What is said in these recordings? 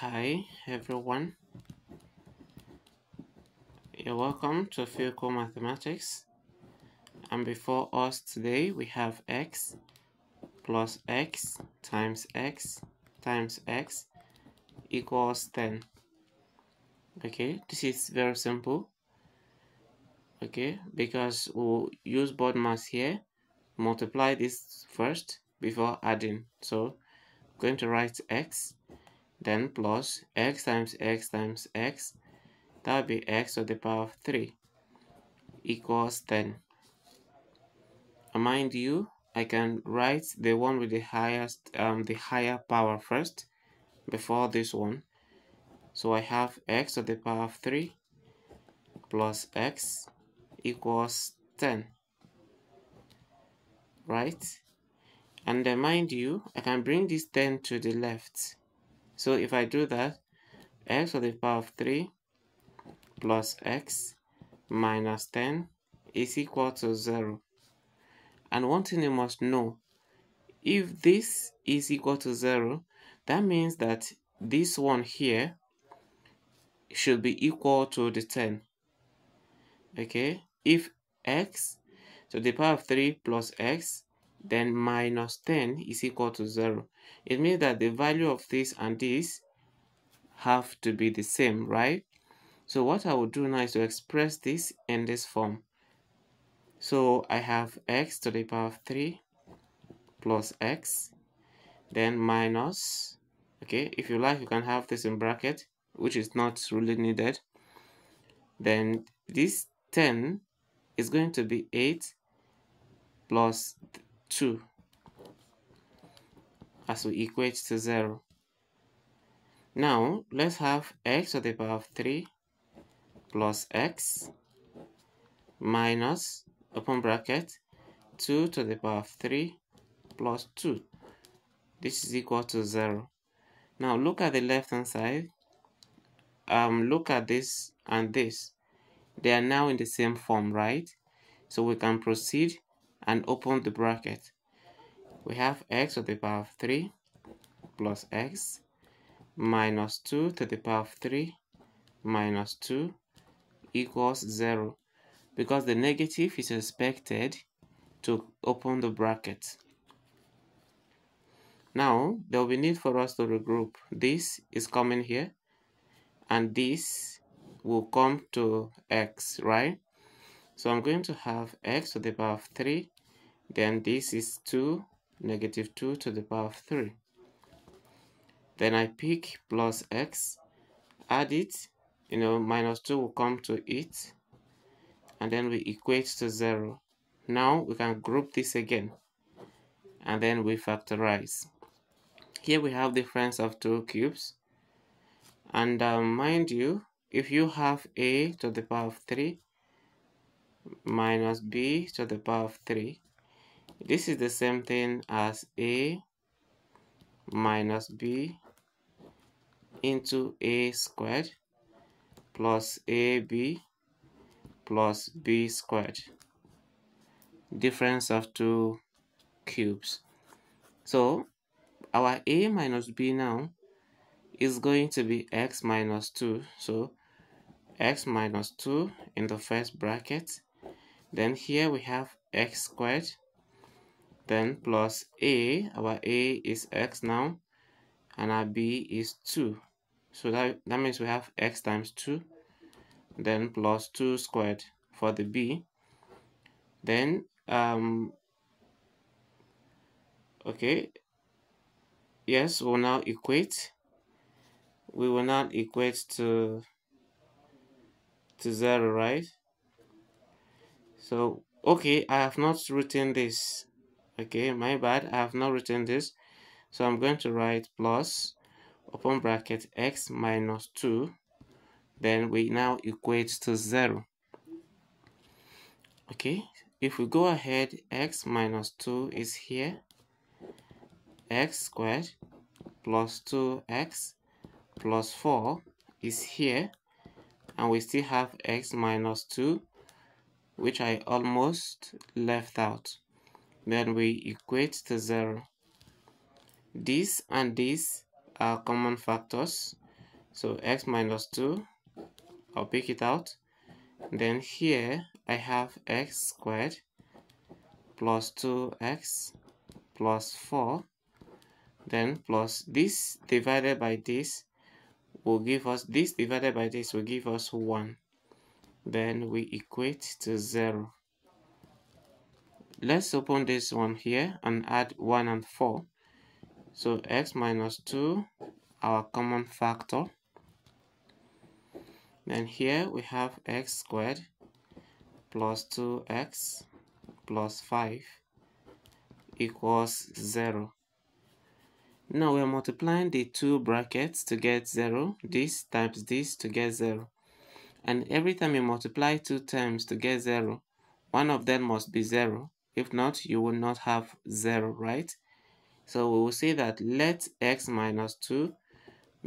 Hi everyone. You're welcome to Phil Cool Mathematics. And before us today we have x plus x times x times x equals 10. Okay, this is very simple. Okay, because we'll use BODMAS here, multiply this first before adding. So I'm going to write x then plus x times x times x that would be x to the power of 3 equals 10 and mind you I can write the one with the highest um the higher power first before this one. So I have x to the power of 3 plus x equals 10 right? And then mind you I can bring this 10 to the left so if I do that, x to the power of 3 plus x minus 10 is equal to 0. And one thing you must know, if this is equal to 0, that means that this one here should be equal to the 10. Okay, if x to the power of 3 plus x then minus 10 is equal to 0. It means that the value of this and this have to be the same, right? So what I will do now is to express this in this form. So I have x to the power of 3 plus x, then minus, okay, if you like, you can have this in bracket, which is not really needed. Then this 10 is going to be 8 plus 2 as we equate to 0. Now, let's have x to the power of 3 plus x minus, open bracket, 2 to the power of 3 plus 2. This is equal to 0. Now, look at the left hand side. Um, look at this and this. They are now in the same form, right? So we can proceed and open the bracket. We have x to the power of 3 plus x minus 2 to the power of 3 minus 2 equals 0 because the negative is expected to open the bracket. Now, there will be need for us to regroup. This is coming here and this will come to x, right? So I'm going to have x to the power of 3, then this is 2, negative 2 to the power of 3. Then I pick plus x, add it, you know, minus 2 will come to it, and then we equate to 0. Now we can group this again, and then we factorize. Here we have difference of two cubes, and um, mind you, if you have a to the power of 3 minus b to the power of 3 this is the same thing as a minus b into a squared plus ab plus b squared. Difference of two cubes. So our a minus b now is going to be x minus 2 so x minus 2 in the first bracket then here we have x squared then plus a our a is x now and our b is 2 so that that means we have x times 2 then plus 2 squared for the b. Then um okay yes we'll now equate. We will not equate to to 0 right so okay i have not written this. Okay my bad i have not written this. So i'm going to write plus open bracket x minus 2 then we now equate to 0 okay if we go ahead x minus 2 is here. x squared plus 2x plus 4 is here. And we still have x minus 2 which I almost left out. Then we equate to 0. This and this are common factors, so x minus 2 I'll pick it out. Then here I have x squared plus 2x plus 4 then plus this divided by this will give us this divided by this will give us 1 then we equate to 0 let's open this one here and add 1 and 4 so x minus 2 our common factor then here we have x squared plus 2x plus 5 equals 0. Now we're multiplying the two brackets to get 0, this times this to get 0. And every time you multiply two terms to get 0, one of them must be 0. If not, you will not have 0, right? So we will say that let x minus 2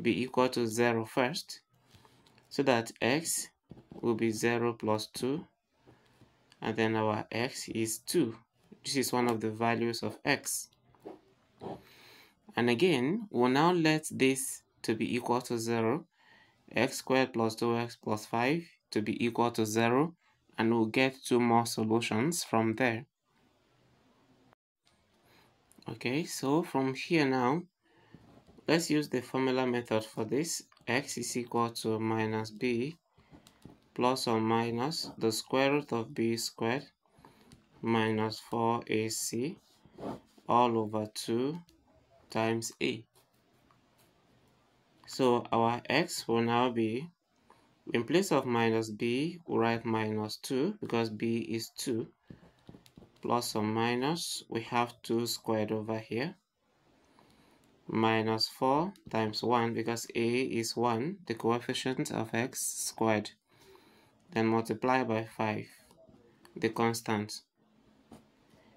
be equal to 0 first, so that x will be 0 plus 2 and then our x is 2 this is one of the values of x and again we'll now let this to be equal to 0 x squared plus 2x plus 5 to be equal to 0 and we'll get two more solutions from there okay so from here now let's use the formula method for this x is equal to minus b plus or minus the square root of b squared minus 4ac all over 2 times a. So our x will now be, in place of minus b, we'll write minus 2 because b is 2. Plus or minus, we have 2 squared over here. Minus 4 times 1 because a is 1, the coefficient of x squared then multiply by 5, the constant.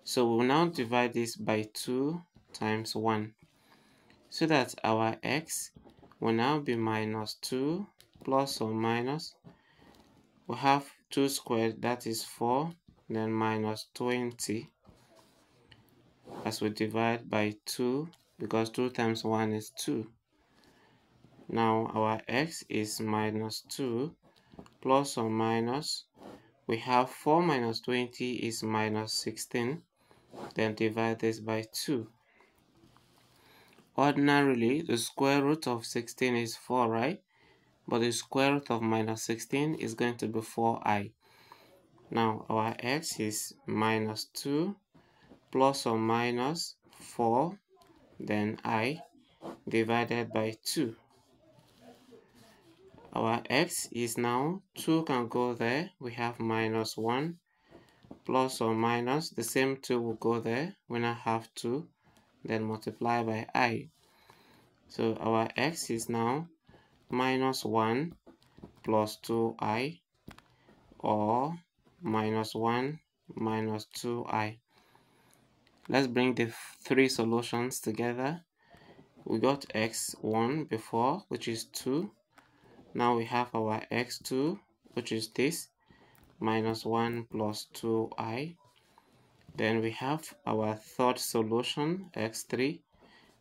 So we'll now divide this by 2 times 1, so that our x will now be minus 2 plus or minus. We have 2 squared, that is 4, then minus 20 as we divide by 2 because 2 times 1 is 2. Now our x is minus 2 plus or minus we have 4 minus 20 is minus 16 then divide this by 2 ordinarily the square root of 16 is 4 right? But the square root of minus 16 is going to be 4i now our x is minus 2 plus or minus 4 then i divided by 2 our x is now 2 can go there we have minus 1 plus or minus the same 2 will go there we now have 2 then multiply by i. So our x is now minus 1 plus 2i or minus 1 minus 2i let's bring the three solutions together. We got x1 before which is 2 now we have our x2 which is this minus 1 plus 2i then we have our third solution x3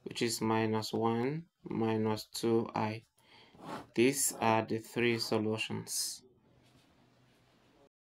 which is minus 1 minus 2i these are the three solutions